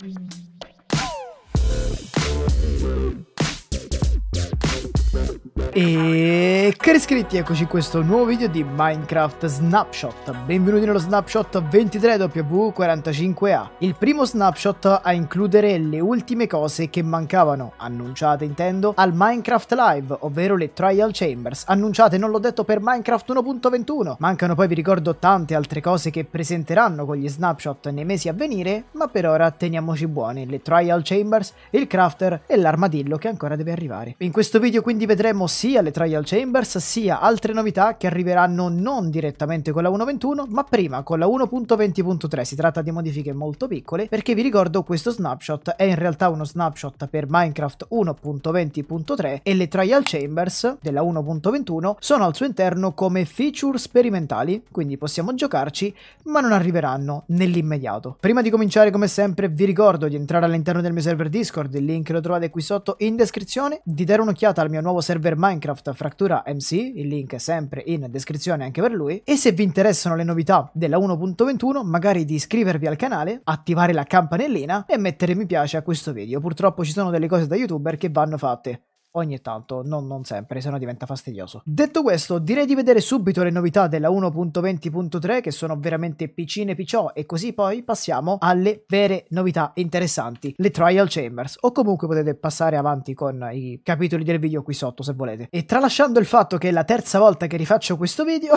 Thank you. E cari iscritti, eccoci in questo nuovo video di Minecraft Snapshot. Benvenuti nello Snapshot 23W45A. Il primo snapshot a includere le ultime cose che mancavano, annunciate intendo, al Minecraft Live, ovvero le Trial Chambers, annunciate non l'ho detto per Minecraft 1.21. Mancano poi vi ricordo tante altre cose che presenteranno con gli snapshot nei mesi a venire, ma per ora teniamoci buoni, le Trial Chambers, il Crafter e l'armadillo che ancora deve arrivare. In questo video quindi vedremo sia sia le Trial Chambers sia altre novità che arriveranno non direttamente con la 1.21 ma prima con la 1.20.3 si tratta di modifiche molto piccole perché vi ricordo questo snapshot è in realtà uno snapshot per Minecraft 1.20.3 e le Trial Chambers della 1.21 sono al suo interno come feature sperimentali quindi possiamo giocarci ma non arriveranno nell'immediato. Prima di cominciare come sempre vi ricordo di entrare all'interno del mio server Discord, il link lo trovate qui sotto in descrizione, di dare un'occhiata al mio nuovo server Minecraft Minecraft Frattura MC, il link è sempre in descrizione anche per lui, e se vi interessano le novità della 1.21 magari di iscrivervi al canale, attivare la campanellina e mettere mi piace a questo video, purtroppo ci sono delle cose da youtuber che vanno fatte ogni tanto, non, non sempre, se no diventa fastidioso. Detto questo, direi di vedere subito le novità della 1.20.3 che sono veramente piccine picciò e così poi passiamo alle vere novità interessanti, le Trial Chambers, o comunque potete passare avanti con i capitoli del video qui sotto se volete. E tralasciando il fatto che è la terza volta che rifaccio questo video,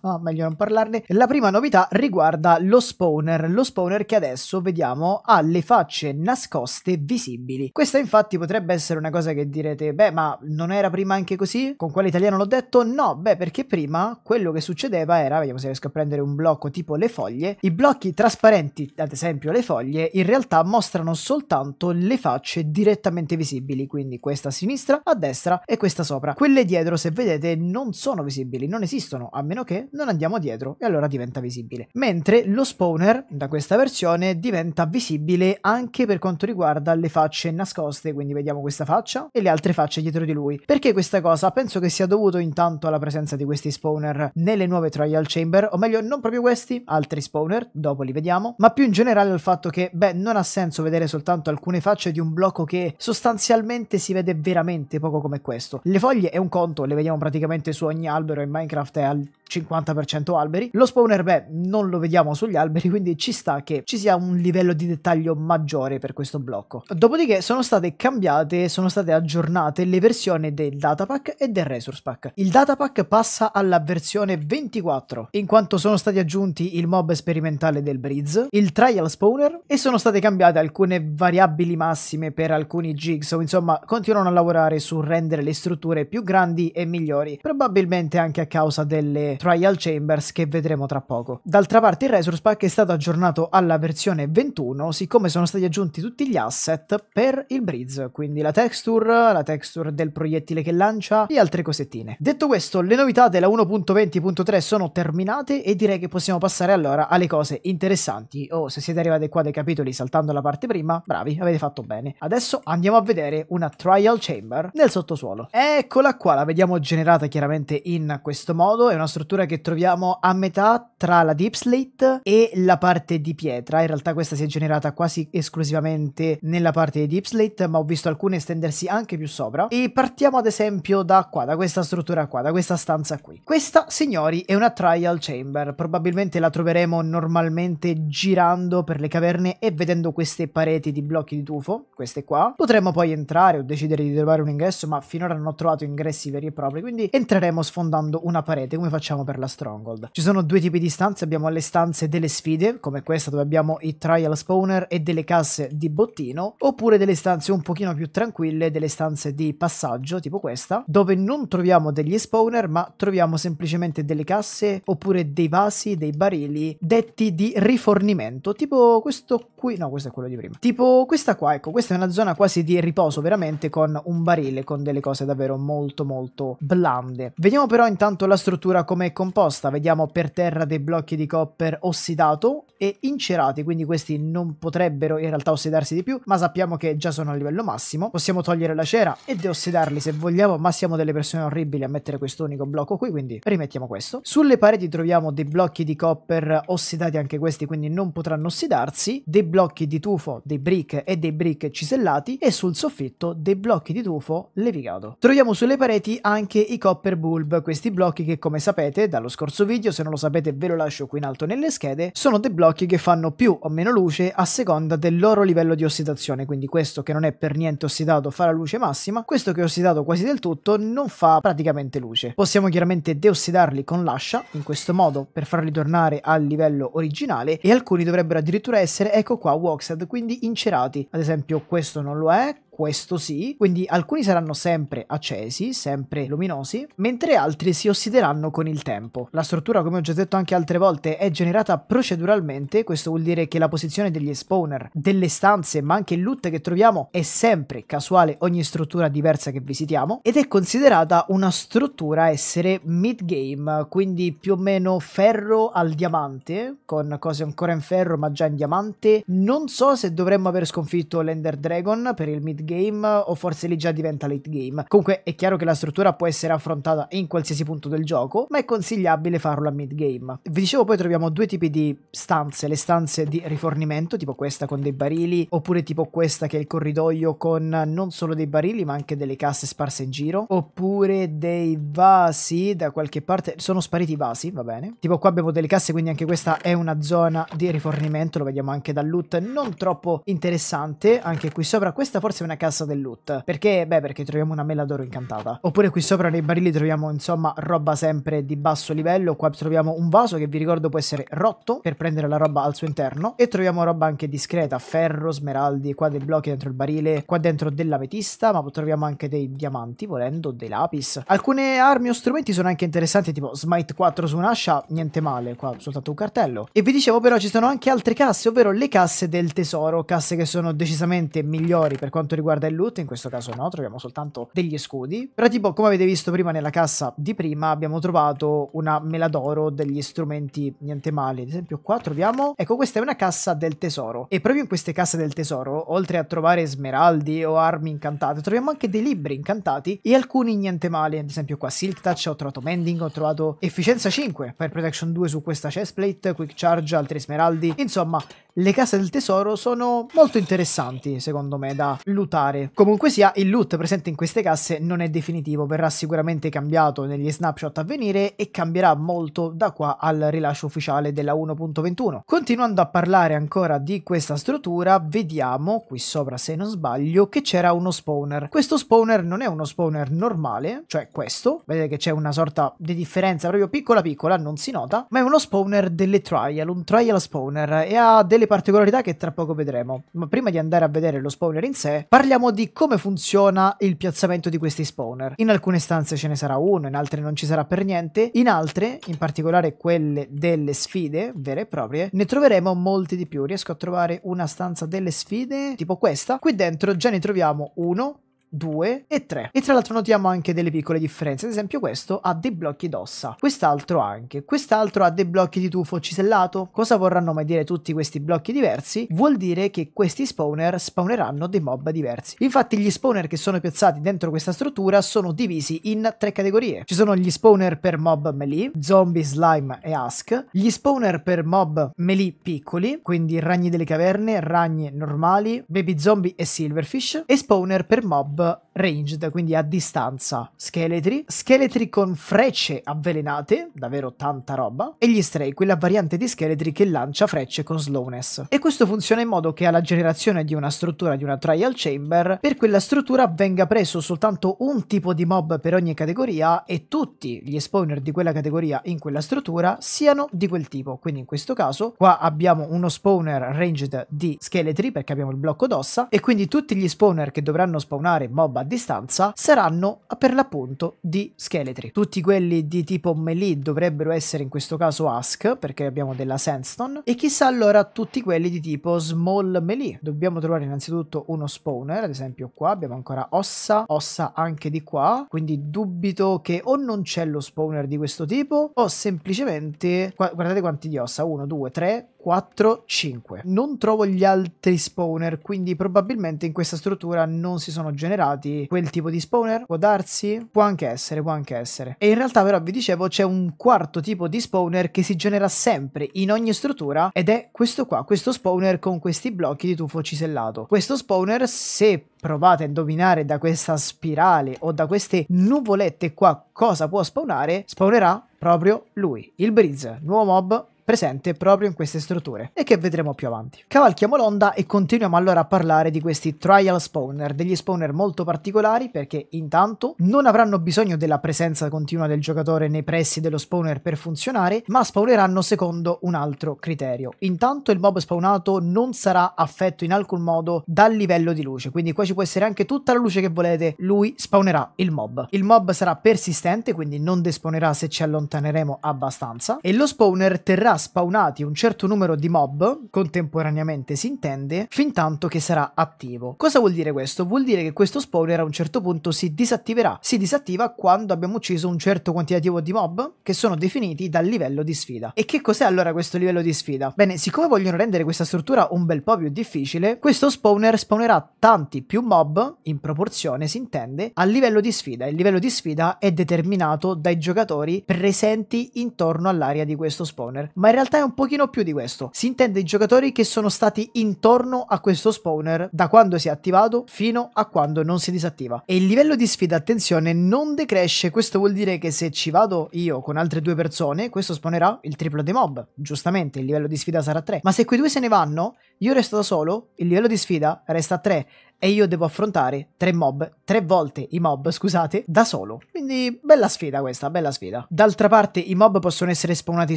oh, meglio non parlarne, la prima novità riguarda lo spawner, lo spawner che adesso vediamo ha le facce nascoste visibili. Questa infatti potrebbe essere una cosa che direte beh, ma non era prima anche così? Con quale italiano l'ho detto? No, beh, perché prima quello che succedeva era, vediamo se riesco a prendere un blocco tipo le foglie, i blocchi trasparenti, ad esempio le foglie, in realtà mostrano soltanto le facce direttamente visibili, quindi questa a sinistra, a destra e questa sopra. Quelle dietro, se vedete, non sono visibili, non esistono, a meno che non andiamo dietro e allora diventa visibile. Mentre lo spawner, da questa versione, diventa visibile anche per quanto riguarda le facce nascoste, quindi vediamo questa faccia e le altre facce facce dietro di lui. Perché questa cosa? Penso che sia dovuto intanto alla presenza di questi spawner nelle nuove Trial Chamber, o meglio non proprio questi, altri spawner, dopo li vediamo, ma più in generale al fatto che, beh, non ha senso vedere soltanto alcune facce di un blocco che sostanzialmente si vede veramente poco come questo. Le foglie è un conto, le vediamo praticamente su ogni albero in Minecraft è al 50% alberi. Lo spawner, beh, non lo vediamo sugli alberi, quindi ci sta che ci sia un livello di dettaglio maggiore per questo blocco. Dopodiché sono state cambiate, sono state aggiornate le versioni del datapack e del resource pack. Il datapack passa alla versione 24, in quanto sono stati aggiunti il mob sperimentale del Breeze, il trial spawner e sono state cambiate alcune variabili massime per alcuni jigs, o insomma continuano a lavorare su rendere le strutture più grandi e migliori, probabilmente anche a causa delle Trial Chambers che vedremo tra poco. D'altra parte il Resource Pack è stato aggiornato alla versione 21 siccome sono stati aggiunti tutti gli asset per il Breeze, quindi la texture, la texture del proiettile che lancia e altre cosettine. Detto questo, le novità della 1.20.3 sono terminate e direi che possiamo passare allora alle cose interessanti o se siete arrivati qua dai capitoli saltando la parte prima, bravi, avete fatto bene. Adesso andiamo a vedere una Trial Chamber nel sottosuolo. Eccola qua, la vediamo generata chiaramente in questo modo, è una struttura struttura che troviamo a metà tra la deep slate e la parte di pietra. In realtà questa si è generata quasi esclusivamente nella parte di deep slate, ma ho visto alcune estendersi anche più sopra. E partiamo ad esempio da qua, da questa struttura qua, da questa stanza qui. Questa, signori, è una trial chamber. Probabilmente la troveremo normalmente girando per le caverne e vedendo queste pareti di blocchi di tufo, queste qua. Potremmo poi entrare o decidere di trovare un ingresso, ma finora non ho trovato ingressi veri e propri, quindi entreremo sfondando una parete, come facciamo facciamo per la Stronghold. Ci sono due tipi di stanze, abbiamo le stanze delle sfide, come questa dove abbiamo i trial spawner e delle casse di bottino, oppure delle stanze un pochino più tranquille, delle stanze di passaggio, tipo questa, dove non troviamo degli spawner, ma troviamo semplicemente delle casse oppure dei vasi, dei barili, detti di rifornimento, tipo questo qui, no questo è quello di prima, tipo questa qua, ecco, questa è una zona quasi di riposo veramente con un barile, con delle cose davvero molto molto blande. Vediamo però intanto la struttura come come è composta, vediamo per terra dei blocchi di copper ossidato e incerati, quindi questi non potrebbero in realtà ossidarsi di più, ma sappiamo che già sono a livello massimo. Possiamo togliere la cera e deossidarli se vogliamo, ma siamo delle persone orribili a mettere questo unico blocco qui, quindi rimettiamo questo. Sulle pareti troviamo dei blocchi di copper ossidati anche questi, quindi non potranno ossidarsi, dei blocchi di tufo, dei brick e dei brick cisellati e sul soffitto dei blocchi di tufo levigato. Troviamo sulle pareti anche i copper bulb, questi blocchi che come sapete dallo scorso video, se non lo sapete ve lo lascio qui in alto nelle schede, sono dei blocchi blocchi che fanno più o meno luce a seconda del loro livello di ossidazione, quindi questo che non è per niente ossidato fa la luce massima, questo che è ossidato quasi del tutto non fa praticamente luce. Possiamo chiaramente deossidarli con l'ascia, in questo modo per farli tornare al livello originale e alcuni dovrebbero addirittura essere, ecco qua, waxed, quindi incerati. Ad esempio questo non lo è, questo sì, quindi alcuni saranno sempre accesi, sempre luminosi, mentre altri si ossideranno con il tempo. La struttura, come ho già detto anche altre volte, è generata proceduralmente, questo vuol dire che la posizione degli spawner, delle stanze, ma anche il loot che troviamo è sempre casuale ogni struttura diversa che visitiamo ed è considerata una struttura essere mid-game, quindi più o meno ferro al diamante, con cose ancora in ferro ma già in diamante. Non so se dovremmo aver sconfitto l'Ender Dragon per il mid-game game o forse lì già diventa late game. Comunque è chiaro che la struttura può essere affrontata in qualsiasi punto del gioco, ma è consigliabile farlo a mid game. Vi dicevo poi troviamo due tipi di stanze, le stanze di rifornimento, tipo questa con dei barili, oppure tipo questa che è il corridoio con non solo dei barili ma anche delle casse sparse in giro, oppure dei vasi da qualche parte, sono spariti i vasi, va bene. Tipo qua abbiamo delle casse, quindi anche questa è una zona di rifornimento, lo vediamo anche dal loot, non troppo interessante, anche qui sopra, questa forse è una cassa del loot. Perché? Beh, perché troviamo una mela d'oro incantata. Oppure qui sopra nei barili troviamo, insomma, roba sempre di basso livello. Qua troviamo un vaso che vi ricordo può essere rotto per prendere la roba al suo interno. E troviamo roba anche discreta, ferro, smeraldi, qua dei blocchi dentro il barile, qua dentro dell'ametista, ma troviamo anche dei diamanti, volendo, dei lapis. Alcune armi o strumenti sono anche interessanti, tipo Smite 4 su un'ascia, niente male, qua soltanto un cartello. E vi dicevo però ci sono anche altre casse, ovvero le casse del tesoro, casse che sono decisamente migliori per quanto riguarda riguarda il loot, in questo caso no, troviamo soltanto degli scudi. Però tipo, come avete visto prima nella cassa di prima, abbiamo trovato una mela d'oro degli strumenti niente male. Ad esempio qua troviamo, ecco questa è una cassa del tesoro. E proprio in queste casse del tesoro, oltre a trovare smeraldi o armi incantate, troviamo anche dei libri incantati e alcuni niente male. Ad esempio qua Silk Touch, ho trovato Mending, ho trovato Efficienza 5, Fire Protection 2 su questa chestplate, Quick Charge, altri smeraldi. Insomma, le casse del tesoro sono molto interessanti secondo me da lootare. Comunque sia, il loot presente in queste casse non è definitivo, verrà sicuramente cambiato negli snapshot a venire e cambierà molto da qua al rilascio ufficiale della 1.21. Continuando a parlare ancora di questa struttura, vediamo qui sopra se non sbaglio che c'era uno spawner. Questo spawner non è uno spawner normale, cioè questo, vedete che c'è una sorta di differenza proprio piccola piccola, non si nota, ma è uno spawner delle trial, un trial spawner e ha delle particolarità che tra poco vedremo. Ma prima di andare a vedere lo spawner in sé, parliamo di come funziona il piazzamento di questi spawner. In alcune stanze ce ne sarà uno, in altre non ci sarà per niente, in altre, in particolare quelle delle sfide vere e proprie, ne troveremo molti di più. Riesco a trovare una stanza delle sfide, tipo questa. Qui dentro già ne troviamo uno, 2 e 3. E tra l'altro notiamo anche delle piccole differenze, ad esempio questo ha dei blocchi d'ossa, quest'altro anche, quest'altro ha dei blocchi di tufo cisellato. Cosa vorranno mai dire tutti questi blocchi diversi? Vuol dire che questi spawner spawneranno dei mob diversi. Infatti gli spawner che sono piazzati dentro questa struttura sono divisi in tre categorie. Ci sono gli spawner per mob melee, zombie, slime e ask, gli spawner per mob melee piccoli, quindi ragni delle caverne, ragni normali, baby zombie e silverfish, e spawner per mob bas. Ranged, quindi a distanza. Scheletri, scheletri con frecce avvelenate, davvero tanta roba, e gli stray, quella variante di scheletri che lancia frecce con slowness. E questo funziona in modo che alla generazione di una struttura di una trial chamber, per quella struttura venga preso soltanto un tipo di mob per ogni categoria e tutti gli spawner di quella categoria in quella struttura siano di quel tipo. Quindi in questo caso qua abbiamo uno spawner ranged di scheletri perché abbiamo il blocco d'ossa e quindi tutti gli spawner che dovranno spawnare mob a distanza saranno per l'appunto di scheletri. Tutti quelli di tipo melee dovrebbero essere in questo caso Ask, perché abbiamo della Sandstone, e chissà allora tutti quelli di tipo small melee. Dobbiamo trovare innanzitutto uno spawner, ad esempio qua abbiamo ancora ossa, ossa anche di qua, quindi dubito che o non c'è lo spawner di questo tipo o semplicemente guardate quanti di ossa 1 2 3 4, 5. Non trovo gli altri spawner, quindi probabilmente in questa struttura non si sono generati quel tipo di spawner. Può darsi? Può anche essere, può anche essere. E in realtà però vi dicevo c'è un quarto tipo di spawner che si genera sempre in ogni struttura ed è questo qua, questo spawner con questi blocchi di tufo cisellato. Questo spawner se provate a indovinare da questa spirale o da queste nuvolette qua cosa può spawnare, spawnerà proprio lui, il Breeze, nuovo mob presente proprio in queste strutture e che vedremo più avanti. Cavalchiamo l'onda e continuiamo allora a parlare di questi trial spawner, degli spawner molto particolari perché intanto non avranno bisogno della presenza continua del giocatore nei pressi dello spawner per funzionare, ma spawneranno secondo un altro criterio. Intanto il mob spawnato non sarà affetto in alcun modo dal livello di luce, quindi qua ci può essere anche tutta la luce che volete, lui spawnerà il mob. Il mob sarà persistente, quindi non despawnerà se ci allontaneremo abbastanza e lo spawner terrà spawnati un certo numero di mob, contemporaneamente si intende, fin tanto che sarà attivo. Cosa vuol dire questo? Vuol dire che questo spawner a un certo punto si disattiverà. Si disattiva quando abbiamo ucciso un certo quantitativo di mob che sono definiti dal livello di sfida. E che cos'è allora questo livello di sfida? Bene, siccome vogliono rendere questa struttura un bel po' più difficile, questo spawner spawnerà tanti più mob, in proporzione si intende, al livello di sfida. Il livello di sfida è determinato dai giocatori presenti intorno all'area di questo spawner. Ma in realtà è un pochino più di questo. Si intende i giocatori che sono stati intorno a questo spawner da quando si è attivato fino a quando non si disattiva. E il livello di sfida, attenzione, non decresce. Questo vuol dire che se ci vado io con altre due persone, questo spawnerà il triplo dei mob. Giustamente, il livello di sfida sarà 3. Ma se quei due se ne vanno, io resto da solo, il livello di sfida resta a 3 e io devo affrontare tre mob, tre volte i mob, scusate, da solo. Quindi bella sfida questa, bella sfida. D'altra parte i mob possono essere spawnati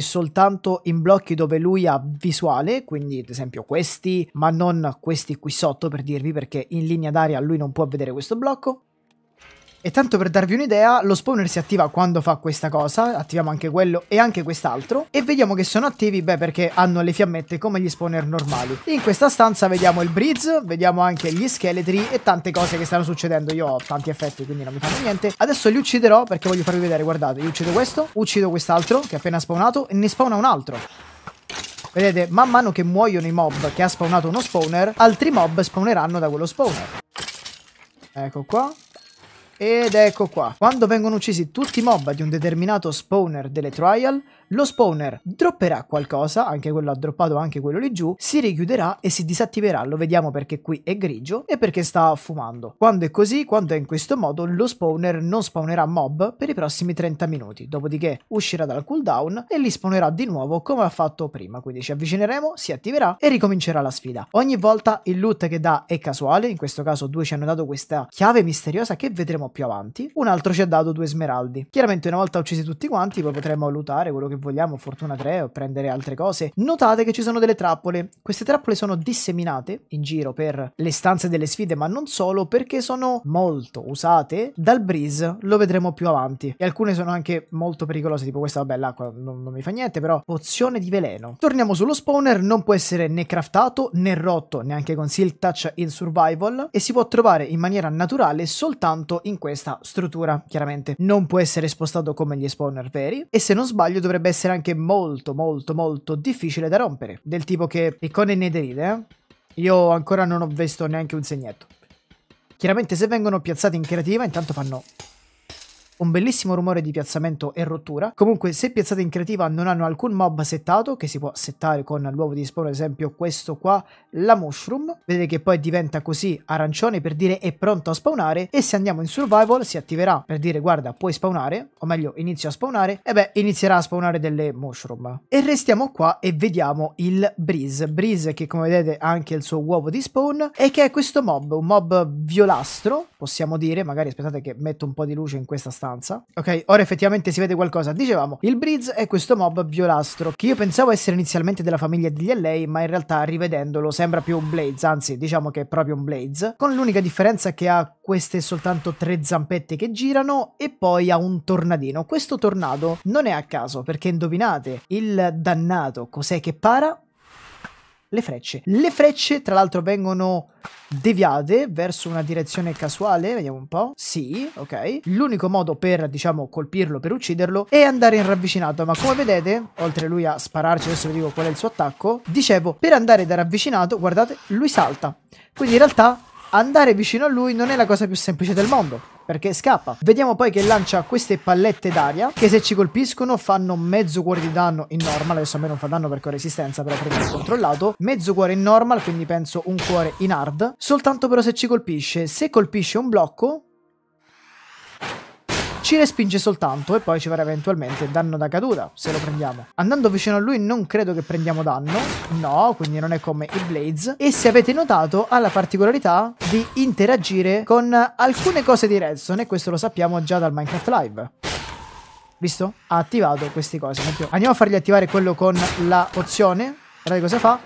soltanto in blocchi dove lui ha visuale, quindi ad esempio questi, ma non questi qui sotto per dirvi perché in linea d'aria lui non può vedere questo blocco. E tanto per darvi un'idea, lo spawner si attiva quando fa questa cosa, attiviamo anche quello e anche quest'altro, e vediamo che sono attivi, beh, perché hanno le fiammette come gli spawner normali. In questa stanza vediamo il breeze, vediamo anche gli scheletri e tante cose che stanno succedendo. Io ho tanti effetti, quindi non mi fanno niente. Adesso li ucciderò perché voglio farvi vedere, guardate, io uccido questo, uccido quest'altro che è appena spawnato e ne spawna un altro. Vedete, man mano che muoiono i mob che ha spawnato uno spawner, altri mob spawneranno da quello spawner. Ecco qua. Ed ecco qua. Quando vengono uccisi tutti i mob di un determinato spawner delle trial, lo spawner dropperà qualcosa, anche quello ha droppato anche quello lì giù, si richiuderà e si disattiverà, lo vediamo perché qui è grigio e perché sta fumando. Quando è così, quando è in questo modo, lo spawner non spawnerà mob per i prossimi 30 minuti, dopodiché uscirà dal cooldown e li spawnerà di nuovo come ha fatto prima, quindi ci avvicineremo, si attiverà e ricomincerà la sfida. Ogni volta il loot che dà è casuale, in questo caso due ci hanno dato questa chiave misteriosa che vedremo più avanti, un altro ci ha dato due smeraldi. Chiaramente una volta uccisi tutti quanti poi potremo lootare quello che vogliamo, fortuna 3 o prendere altre cose. Notate che ci sono delle trappole. Queste trappole sono disseminate in giro per le stanze delle sfide, ma non solo, perché sono molto usate dal Breeze, lo vedremo più avanti. E alcune sono anche molto pericolose, tipo questa, vabbè, l'acqua non, non mi fa niente, però pozione di veleno. Torniamo sullo spawner, non può essere né craftato né rotto, neanche con Silk Touch in survival, e si può trovare in maniera naturale soltanto in questa struttura, chiaramente. Non può essere spostato come gli spawner veri, e se non sbaglio dovrebbe essere anche molto molto molto difficile da rompere, del tipo che piccone netherite, eh? Io ancora non ho visto neanche un segnetto. Chiaramente se vengono piazzati in creativa intanto fanno un bellissimo rumore di piazzamento e rottura. Comunque, se piazzate in creativa non hanno alcun mob settato, che si può settare con l'uovo di spawn, ad esempio questo qua, la mushroom. Vedete che poi diventa così arancione per dire è pronto a spawnare. E se andiamo in survival si attiverà per dire guarda puoi spawnare, o meglio inizio a spawnare, e beh inizierà a spawnare delle mushroom. E restiamo qua e vediamo il Breeze. Breeze che come vedete ha anche il suo uovo di spawn e che è questo mob, un mob violastro, possiamo dire, magari aspettate che metto un po' di luce in questa stanza stanza. Ok, ora effettivamente si vede qualcosa. Dicevamo, il Breeze è questo mob violastro, che io pensavo essere inizialmente della famiglia degli LA, ma in realtà rivedendolo sembra più un Blaze, anzi diciamo che è proprio un Blaze, con l'unica differenza che ha queste soltanto tre zampette che girano e poi ha un tornadino. Questo tornado non è a caso, perché indovinate, il dannato cos'è che para? Le frecce. Le frecce, tra l'altro, vengono deviate verso una direzione casuale, vediamo un po'. Sì, ok. L'unico modo per, diciamo, colpirlo, per ucciderlo, è andare in ravvicinato, ma come vedete, oltre lui a spararci, adesso vi dico qual è il suo attacco, dicevo, per andare da ravvicinato, guardate, lui salta. Quindi in realtà andare vicino a lui non è la cosa più semplice del mondo perché scappa. Vediamo poi che lancia queste pallette d'aria che se ci colpiscono fanno mezzo cuore di danno in normal, adesso a me non fa danno perché ho resistenza, però ho controllato, mezzo cuore in normal, quindi penso un cuore in hard, soltanto però se ci colpisce. Se colpisce un blocco, ci respinge soltanto e poi ci farà eventualmente danno da caduta, se lo prendiamo. Andando vicino a lui non credo che prendiamo danno, no, quindi non è come i Blades. E se avete notato ha la particolarità di interagire con alcune cose di Redstone e questo lo sappiamo già dal Minecraft Live. Visto? Ha attivato queste cose. Andiamo a fargli attivare quello con la pozione. Guardate cosa fa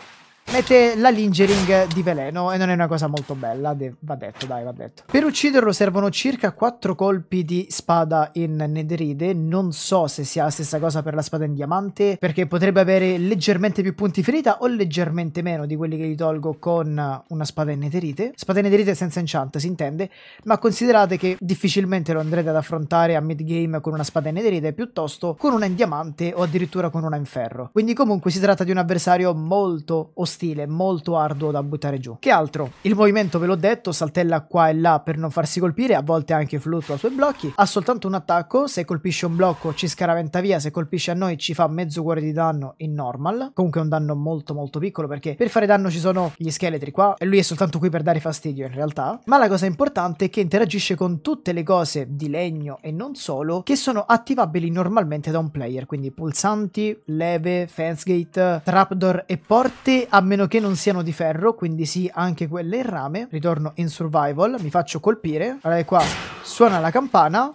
mette la lingering di veleno e non è una cosa molto bella, va detto, dai, va detto. Per ucciderlo servono circa 4 colpi di spada in netherite, non so se sia la stessa cosa per la spada in diamante, perché potrebbe avere leggermente più punti ferita o leggermente meno di quelli che gli tolgo con una spada in netherite. Spada in netherite senza enchant, si intende, ma considerate che difficilmente lo andrete ad affrontare a mid game con una spada in netherite, piuttosto con una in diamante o addirittura con una in ferro. Quindi comunque si tratta di un avversario molto ostile stile molto arduo da buttare giù. Che altro? Il movimento ve l'ho detto, saltella qua e là per non farsi colpire, a volte anche fluttua sui blocchi, ha soltanto un attacco, se colpisce un blocco ci scaraventa via, se colpisce a noi ci fa mezzo cuore di danno in normal, comunque è un danno molto molto piccolo perché per fare danno ci sono gli scheletri qua e lui è soltanto qui per dare fastidio in realtà, ma la cosa importante è che interagisce con tutte le cose di legno e non solo che sono attivabili normalmente da un player, quindi pulsanti, leve, fence gate, trapdoor e porte a meno che non siano di ferro, quindi sì, anche quelle in rame. Ritorno in survival, mi faccio colpire. Allora qua suona la campana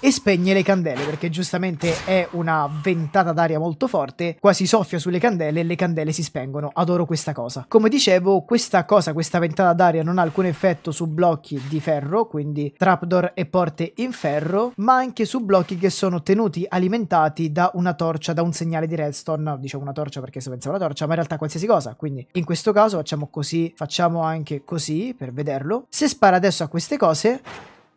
e spegne le candele perché giustamente è una ventata d'aria molto forte, quasi soffia sulle candele e le candele si spengono. Adoro questa cosa. Come dicevo, questa cosa, questa ventata d'aria non ha alcun effetto su blocchi di ferro, quindi trapdoor e porte in ferro, ma anche su blocchi che sono tenuti alimentati da una torcia, da un segnale di redstone, dicevo una torcia perché se pensavo alla torcia, ma in realtà qualsiasi cosa. Quindi in questo caso facciamo così, facciamo anche così per vederlo. Se spara adesso a queste cose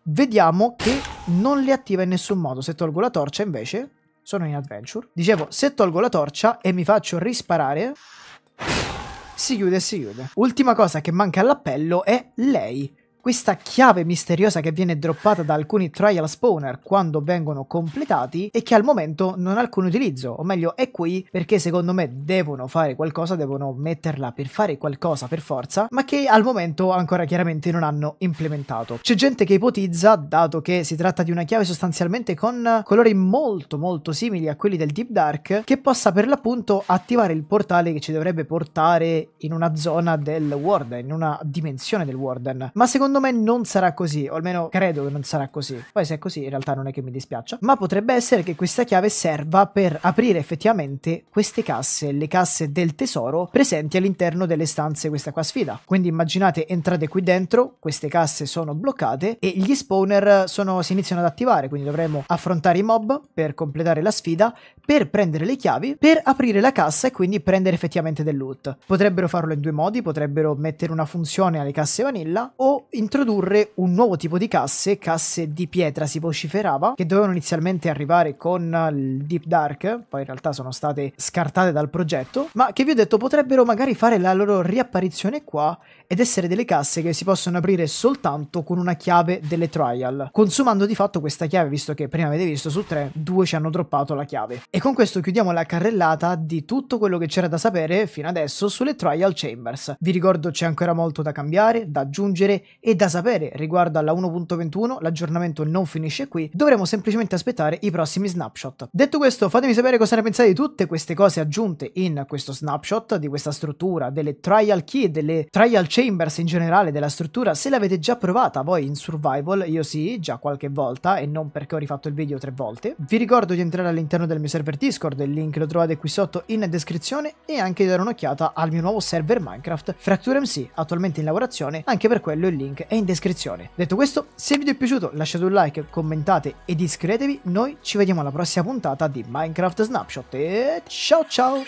vediamo che non le attiva in nessun modo. Se tolgo la torcia invece sono in adventure. Dicevo, se tolgo la torcia e mi faccio risparare, si chiude e si chiude. Ultima cosa che manca all'appello è lei questa chiave misteriosa che viene droppata da alcuni trial spawner quando vengono completati e che al momento non ha alcun utilizzo, o meglio è qui perché secondo me devono fare qualcosa, devono metterla per fare qualcosa per forza, ma che al momento ancora chiaramente non hanno implementato. C'è gente che ipotizza, dato che si tratta di una chiave sostanzialmente con colori molto molto simili a quelli del Deep Dark, che possa per l'appunto attivare il portale che ci dovrebbe portare in una zona del Warden, in una dimensione del Warden, ma secondo Secondo me non sarà così, o almeno credo che non sarà così. Poi se è così in realtà non è che mi dispiaccia. Ma potrebbe essere che questa chiave serva per aprire effettivamente queste casse, le casse del tesoro presenti all'interno delle stanze questa qua sfida. Quindi immaginate entrate qui dentro, queste casse sono bloccate e gli spawner sono, si iniziano ad attivare, quindi dovremo affrontare i mob per completare la sfida, per prendere le chiavi, per aprire la cassa e quindi prendere effettivamente del loot. Potrebbero farlo in due modi, potrebbero mettere una funzione alle casse vanilla o introdurre un nuovo tipo di casse, casse di pietra si vociferava, che dovevano inizialmente arrivare con il Deep Dark, poi in realtà sono state scartate dal progetto, ma che vi ho detto potrebbero magari fare la loro riapparizione qua ed essere delle casse che si possono aprire soltanto con una chiave delle trial, consumando di fatto questa chiave, visto che prima avete visto su 3, 2 ci hanno droppato la chiave. E con questo chiudiamo la carrellata di tutto quello che c'era da sapere fino adesso sulle trial chambers. Vi ricordo c'è ancora molto da cambiare, da aggiungere e e da sapere riguardo alla 1.21, l'aggiornamento non finisce qui, dovremo semplicemente aspettare i prossimi snapshot. Detto questo, fatemi sapere cosa ne pensate di tutte queste cose aggiunte in questo snapshot, di questa struttura, delle trial key, delle trial chambers in generale della struttura, se l'avete già provata voi in survival, io sì, già qualche volta e non perché ho rifatto il video tre volte. Vi ricordo di entrare all'interno del mio server Discord, il link lo trovate qui sotto in descrizione e anche di dare un'occhiata al mio nuovo server Minecraft Fracture MC, attualmente in lavorazione, anche per quello il è in descrizione. Detto questo, se il video è piaciuto lasciate un like, commentate ed iscrivetevi, noi ci vediamo alla prossima puntata di Minecraft Snapshot e ciao ciao!